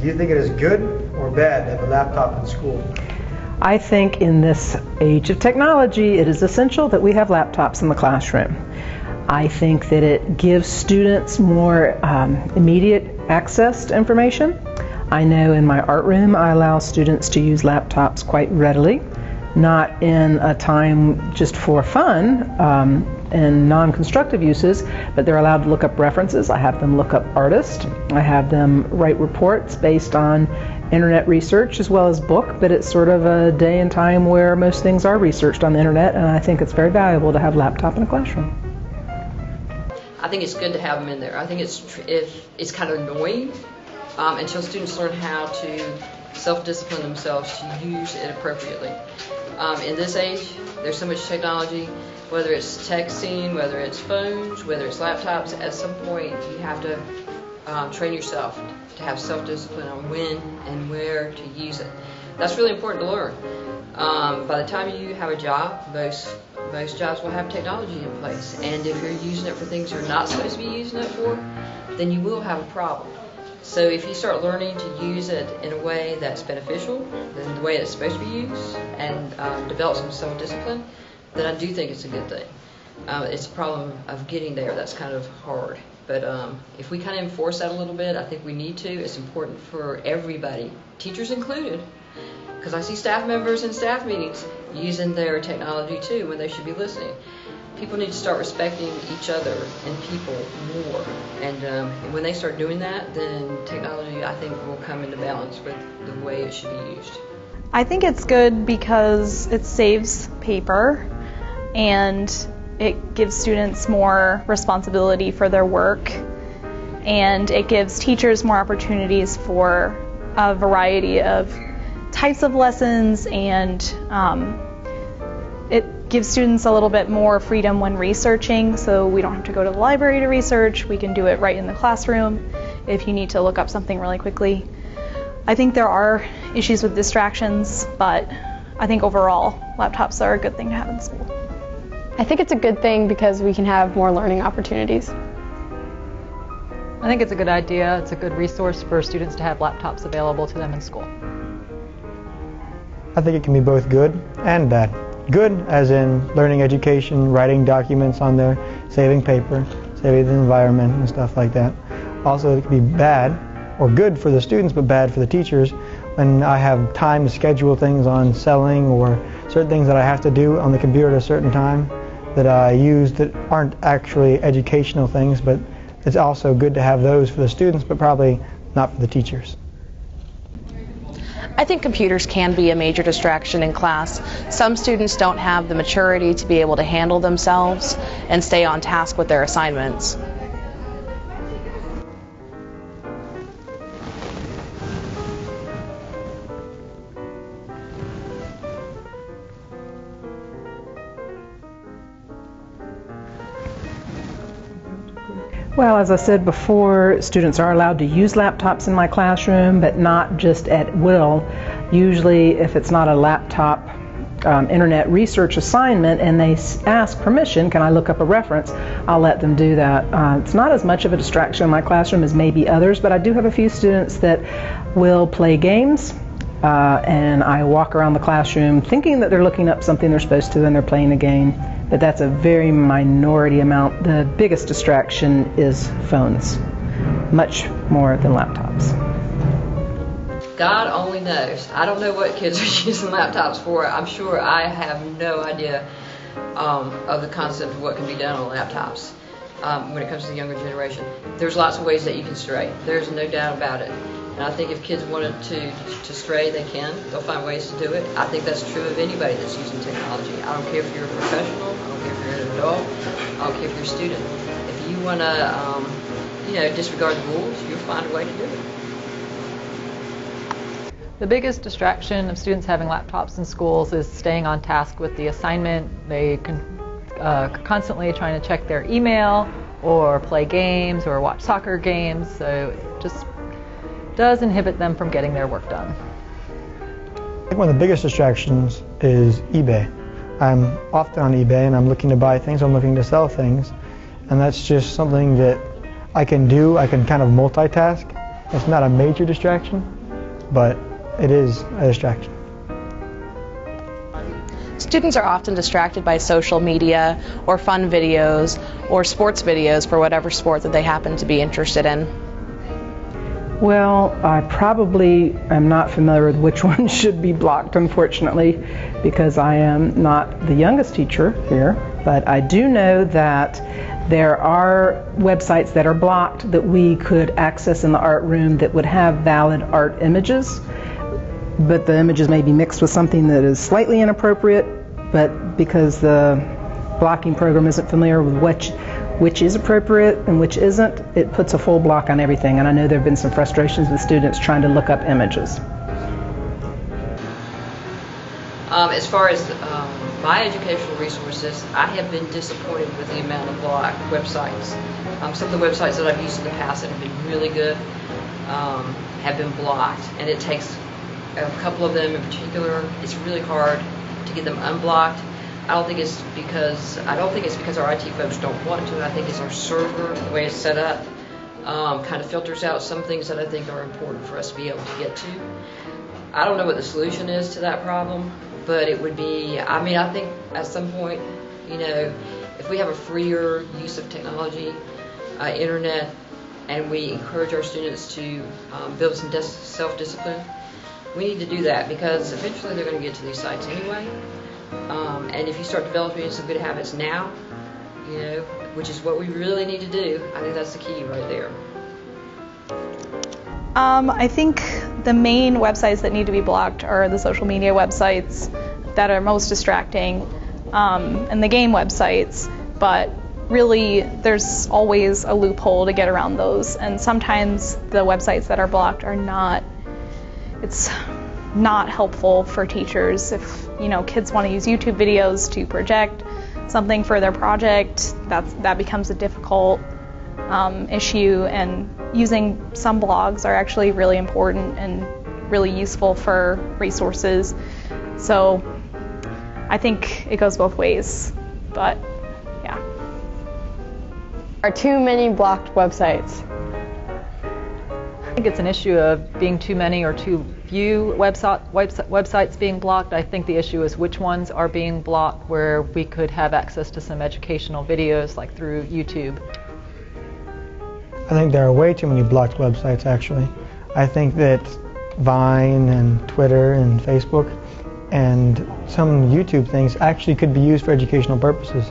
Do you think it is good or bad to have a laptop in school? I think in this age of technology, it is essential that we have laptops in the classroom. I think that it gives students more um, immediate access to information. I know in my art room I allow students to use laptops quite readily, not in a time just for fun um, and non constructive uses, but they're allowed to look up references. I have them look up artists, I have them write reports based on internet research as well as book, but it's sort of a day and time where most things are researched on the internet, and I think it's very valuable to have laptop in a classroom. I think it's good to have them in there. I think it's if it's kind of annoying um, until students learn how to self-discipline themselves to use it appropriately. Um, in this age, there's so much technology, whether it's texting, whether it's phones, whether it's laptops. At some point, you have to um, train yourself to have self-discipline on when and where to use it. That's really important to learn. Um, by the time you have a job, most most jobs will have technology in place, and if you're using it for things you're not supposed to be using it for, then you will have a problem. So if you start learning to use it in a way that's beneficial, in the way it's supposed to be used, and um, develop some self-discipline, then I do think it's a good thing. Uh, it's a problem of getting there that's kind of hard. But um, if we kind of enforce that a little bit, I think we need to. It's important for everybody, teachers included, because I see staff members in staff meetings using their technology too when they should be listening. People need to start respecting each other and people more. And, um, when they start doing that, then technology, I think, will come into balance with the way it should be used. I think it's good because it saves paper and it gives students more responsibility for their work and it gives teachers more opportunities for a variety of types of lessons and um, it gives students a little bit more freedom when researching so we don't have to go to the library to research we can do it right in the classroom if you need to look up something really quickly i think there are issues with distractions but i think overall laptops are a good thing to have in school I think it's a good thing because we can have more learning opportunities. I think it's a good idea. It's a good resource for students to have laptops available to them in school. I think it can be both good and bad. Good, as in learning education, writing documents on there, saving paper, saving the environment, and stuff like that. Also, it can be bad or good for the students, but bad for the teachers when I have time to schedule things on selling or certain things that I have to do on the computer at a certain time that I use that aren't actually educational things, but it's also good to have those for the students, but probably not for the teachers. I think computers can be a major distraction in class. Some students don't have the maturity to be able to handle themselves and stay on task with their assignments. Well, as I said before, students are allowed to use laptops in my classroom, but not just at will. Usually, if it's not a laptop um, internet research assignment and they ask permission, can I look up a reference, I'll let them do that. Uh, it's not as much of a distraction in my classroom as maybe others, but I do have a few students that will play games. Uh, and I walk around the classroom thinking that they're looking up something they're supposed to and they're playing a game but that's a very minority amount. The biggest distraction is phones, much more than laptops. God only knows. I don't know what kids are using laptops for. I'm sure I have no idea um, of the concept of what can be done on laptops um, when it comes to the younger generation. There's lots of ways that you can stray. There's no doubt about it. And I think if kids wanted to, to stray, they can. They'll find ways to do it. I think that's true of anybody that's using technology. I don't care if you're a professional. I don't care if you're an adult. I don't care if you're a student. If you want to, um, you know, disregard the rules, you'll find a way to do it. The biggest distraction of students having laptops in schools is staying on task with the assignment. They can uh, constantly trying to check their email or play games or watch soccer games. So just does inhibit them from getting their work done. I think one of the biggest distractions is eBay. I'm often on eBay and I'm looking to buy things, I'm looking to sell things, and that's just something that I can do. I can kind of multitask, It's not a major distraction, but it is a distraction. Students are often distracted by social media or fun videos or sports videos for whatever sport that they happen to be interested in. Well, I probably am not familiar with which ones should be blocked, unfortunately, because I am not the youngest teacher here. But I do know that there are websites that are blocked that we could access in the art room that would have valid art images, but the images may be mixed with something that is slightly inappropriate. But because the blocking program isn't familiar with which which is appropriate and which isn't, it puts a full block on everything. And I know there have been some frustrations with students trying to look up images. Um, as far as um, my educational resources, I have been disappointed with the amount of blocked websites. Um, some of the websites that I've used in the past that have been really good um, have been blocked, and it takes a couple of them in particular. It's really hard to get them unblocked. I don't think it's because I don't think it's because our IT folks don't want to. I think it's our server, the way it's set up, um, kind of filters out some things that I think are important for us to be able to get to. I don't know what the solution is to that problem, but it would be. I mean, I think at some point, you know, if we have a freer use of technology, uh, internet, and we encourage our students to um, build some dis- self-discipline, we need to do that because eventually they're going to get to these sites anyway. Um, and if you start developing some good habits now, you know, which is what we really need to do, I think that's the key right there. Um, I think the main websites that need to be blocked are the social media websites that are most distracting um, and the game websites, but really there's always a loophole to get around those. And sometimes the websites that are blocked are not, it's not helpful for teachers if you know kids want to use YouTube videos to project something for their project. That's that becomes a difficult um, issue, and using some blogs are actually really important and really useful for resources. So I think it goes both ways, but yeah. Are too many blocked websites? I think it's an issue of being too many or too few website, websites being blocked. I think the issue is which ones are being blocked where we could have access to some educational videos like through YouTube. I think there are way too many blocked websites actually. I think that Vine and Twitter and Facebook and some YouTube things actually could be used for educational purposes.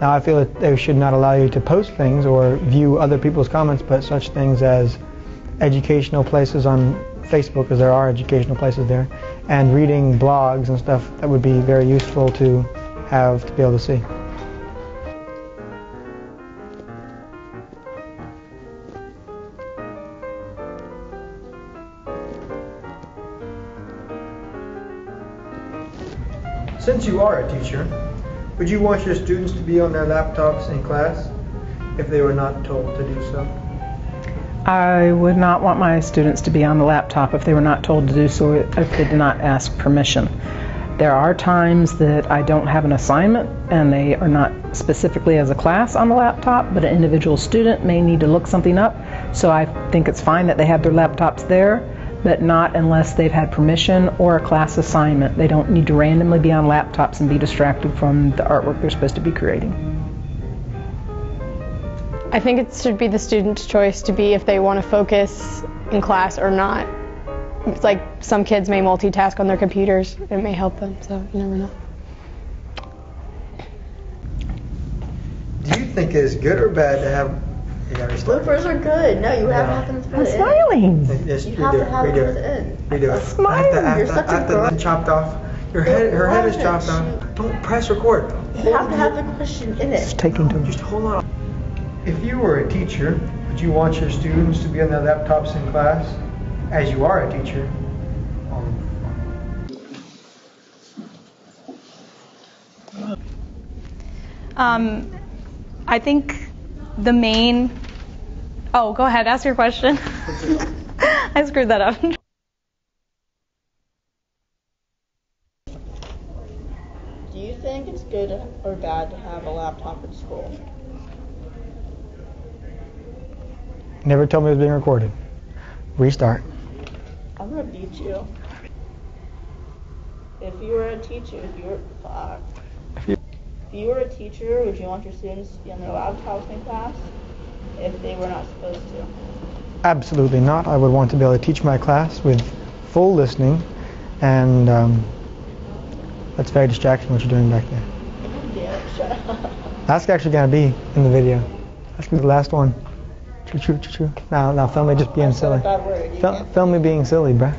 Now I feel that they should not allow you to post things or view other people's comments, but such things as educational places on Facebook, because there are educational places there, and reading blogs and stuff that would be very useful to have to be able to see. Since you are a teacher, would you want your students to be on their laptops in class if they were not told to do so? I would not want my students to be on the laptop if they were not told to do so, if they did not ask permission. There are times that I don't have an assignment and they are not specifically as a class on the laptop, but an individual student may need to look something up. So I think it's fine that they have their laptops there, but not unless they've had permission or a class assignment. They don't need to randomly be on laptops and be distracted from the artwork they're supposed to be creating. I think it should be the student's choice to be if they want to focus in class or not. It's like some kids may multitask on their computers. It may help them, so you never know. Do you think it is good or bad to have? You. Bloopers are good. No, you have No. nothing to put I'm it in. smiling. Yes, You redo have to it, have it redo put it. in. Redo it. Smile. I have to, I have You're such I have a to girl. let chopped off. Your head, her head is chopped off. Don't press record. You have to have the question in it. It's it. taking too Just hold on. If you were a teacher, would you want your students to be on their laptops in class, as you are a teacher? Um, I think the main. Oh, go ahead. Ask your question. I screwed that up. Do you think it's good or bad to have a laptop at school? Never told me it was being recorded. Restart. I'm gonna beat you. If you were a teacher, if you were fuck. If you- If you were a teacher, would you want your students to be on their laptops in class if they were not supposed to? Absolutely not. I would want to be able to teach my class with full listening, and um, that's very distracting what you're doing back there. Damn shut up. That's actually gonna be in the video. That's gonna be the last one. Choo choo choo choo. Now, now film me just being I said a silly. bad word. You Fil- can't- film me being silly, bruh.